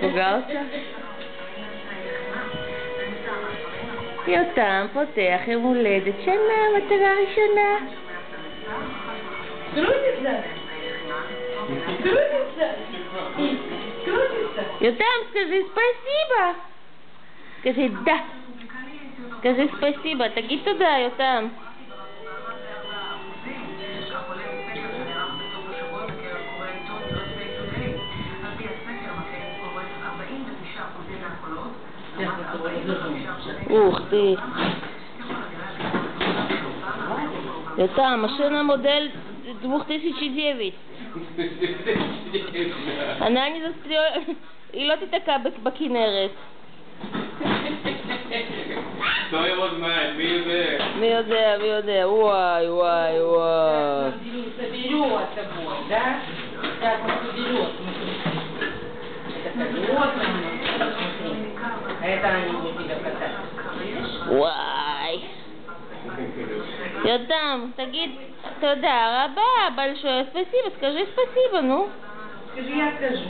испугался? יותם פותח יום הולדת שנה, מטרה ראשונה. Крутится? Крутится? Крутится? יותם, скажи спасибо! скажи да! скажи спасибо, תגיד תודה, יותם. Ух ты! Это машина модель 2009. она не застрела, היא לא תיתקע בכנרת. מי יודע, מי יודע, וואי, וואי, וואי. это они будут тебя катать. וואי. יותם, תגיד תודה רבה, большое спасибо, скажи спасибо, ну. Скажи, я скажу.